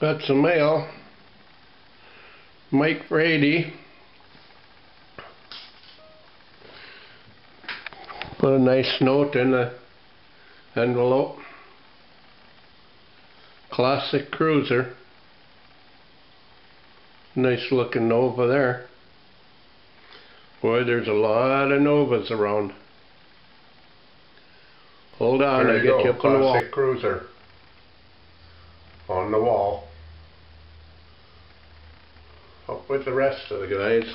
Got some mail. Mike Brady. Put a nice note in the envelope. Classic Cruiser. Nice looking Nova there. Boy, there's a lot of Novas around. Hold on, There I you get go, you up on the wall. Classic Cruiser. On the wall. Up with the rest of the guys.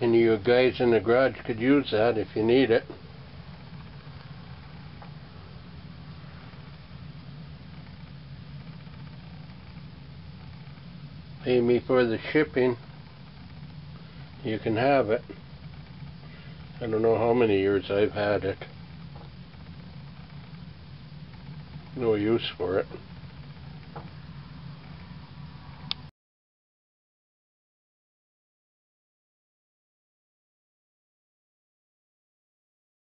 And you guys in the garage could use that if you need it. Pay me for the shipping. You can have it. I don't know how many years I've had it. No use for it.